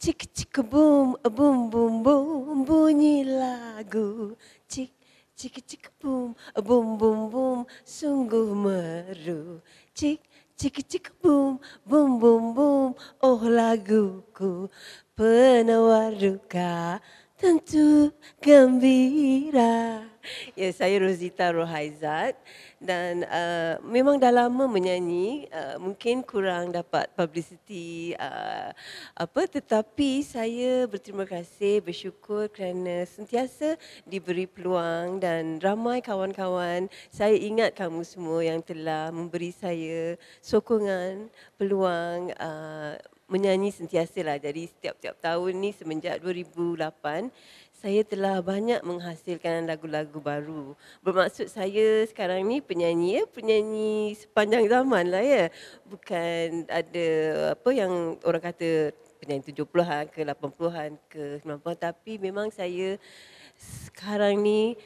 cik cik boom boom boom boom bunyi lagu. Cik cik cik boom boom boom boom sungguh meru. Cik cik cik boom boom boom boom oh laguku penawar duka tentu gembira. Ya, saya Rosita Rohaizat dan uh, memang dah lama menyanyi, uh, mungkin kurang dapat publicity uh, apa tetapi saya berterima kasih, bersyukur kerana sentiasa diberi peluang dan ramai kawan-kawan, saya ingat kamu semua yang telah memberi saya sokongan, peluang uh, menyanyi sentiasa lah. Jadi setiap-tiap tahun ni semenjak 2008 saya telah banyak menghasilkan lagu-lagu baru. Bermaksud saya sekarang ni penyanyi ya, penyanyi sepanjang zaman lah ya. Bukan ada apa yang orang kata penyanyi 70-an ke 80-an ke 90-an tapi memang saya sekarang ni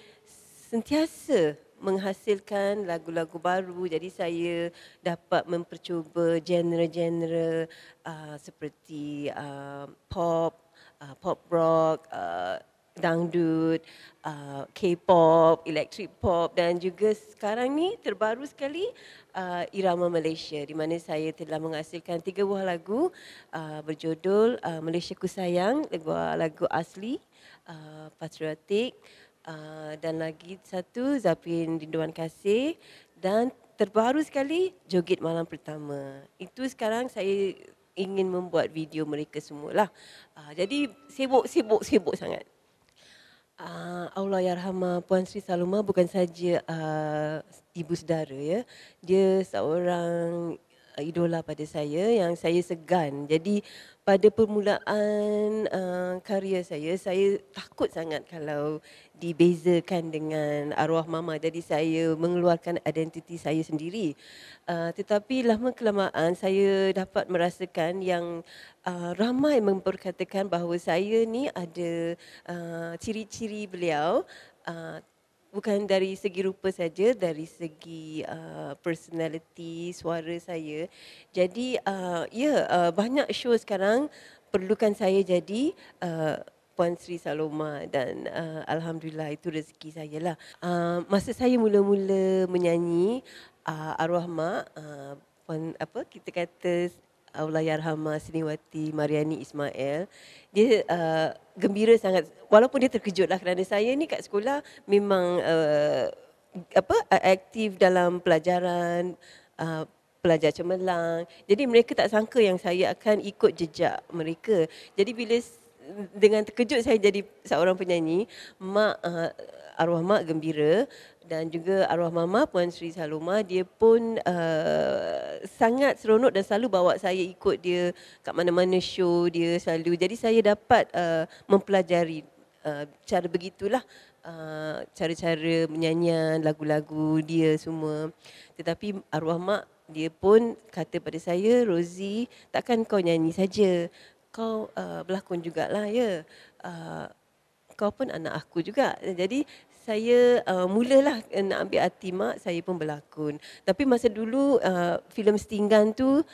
sentiasa menghasilkan lagu-lagu baru. Jadi saya dapat mempercuba genre-genre uh, seperti uh, pop, uh, pop rock, uh, dangdut, uh, K-pop, electric pop dan juga sekarang ni terbaru sekali uh, irama Malaysia di mana saya telah menghasilkan tiga buah lagu uh, berjudul uh, Malaysia Ku Sayang, lagu, lagu asli, uh, patriotik, uh, dan lagi satu Zapin Rinduan Kasih dan terbaru sekali Joget Malam Pertama. Itu sekarang saya ingin membuat video mereka semualah. Uh, jadi sibuk sibuk sibuk sangat. Uh, Allah Yarhamah Puan Sri Saluma bukan saja uh, ibu saudara ya. Dia seorang idola pada saya yang saya segan. Jadi pada permulaan uh, karya saya, saya takut sangat kalau dibezakan dengan arwah mama. Jadi saya mengeluarkan identiti saya sendiri. Uh, tetapi lama kelamaan saya dapat merasakan yang uh, ramai memperkatakan bahawa saya ni ada uh, ciri-ciri beliau uh, bukan dari segi rupa saja dari segi uh, personality suara saya. Jadi uh, ya yeah, uh, banyak show sekarang perlukan saya jadi uh, Puan Sri Saloma dan uh, alhamdulillah itu rezeki saya lah. Uh, masa saya mula-mula menyanyi uh, arwah mak uh, puan apa kita kata Allahyarhamah Siniwati Mariani Ismail. Dia uh, gembira sangat. Walaupun dia terkejut lah kerana saya ni kat sekolah memang uh, apa aktif dalam pelajaran uh, pelajar cemerlang. Jadi mereka tak sangka yang saya akan ikut jejak mereka. Jadi bila dengan terkejut saya jadi seorang penyanyi mak uh, arwah mak gembira. Dan juga arwah mama Puan Sri Saloma dia pun uh, sangat seronok dan selalu bawa saya ikut dia kat mana-mana show dia selalu. Jadi saya dapat uh, mempelajari uh, cara begitulah uh, cara-cara menyanyian lagu-lagu dia semua. Tetapi arwah mak dia pun kata pada saya Rosie takkan kau nyanyi saja? Kau uh, berlakon jugalah ya. Uh, kau pun anak aku juga. Jadi saya uh, mulalah nak ambil hati mak, saya pun berlakon. Tapi masa dulu uh, filem Setinggan tu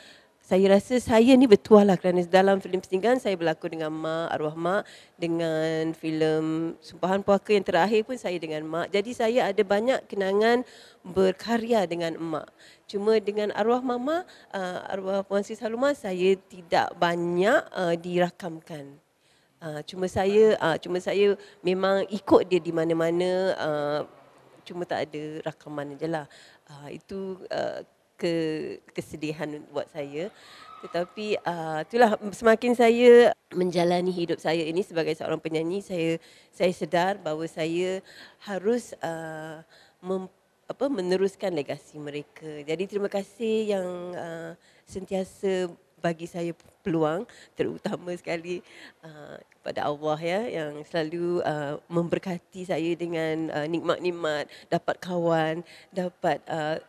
saya rasa saya ni bertuah lah kerana dalam filem Setinggan saya berlakon dengan mak, arwah mak dengan filem Sumpahan Puaka yang terakhir pun saya dengan mak. Jadi saya ada banyak kenangan berkarya dengan mak. Cuma dengan arwah mama, uh, arwah Puan Sri Saluma saya tidak banyak uh, dirakamkan. Uh, cuma saya uh, cuma saya memang ikut dia di mana-mana uh, cuma tak ada rakaman ajalah. Uh, itu uh, ke kesedihan buat saya. Tetapi uh, itulah semakin saya menjalani hidup saya ini sebagai seorang penyanyi saya saya sedar bahawa saya harus uh, mem, apa meneruskan legasi mereka. Jadi terima kasih yang uh, sentiasa bagi saya peluang terutama sekali uh, kepada Allah ya yang selalu uh, memberkati saya dengan uh, nikmat-nikmat dapat kawan dapat uh,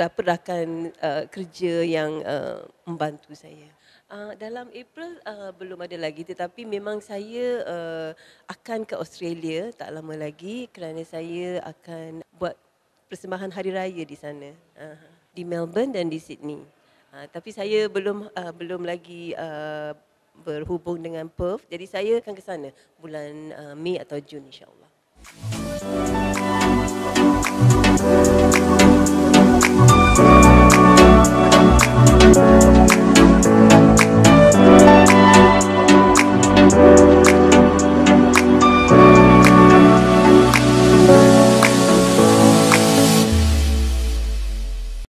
rakan uh, kerja yang uh, membantu saya Uh, dalam April uh, belum ada lagi tetapi memang saya uh, akan ke Australia tak lama lagi kerana saya akan buat persembahan hari raya di sana uh, di Melbourne dan di Sydney. Uh, tapi saya belum uh, belum lagi uh, berhubung dengan Perth. Jadi saya akan ke sana bulan uh, Mei atau Jun insya-Allah.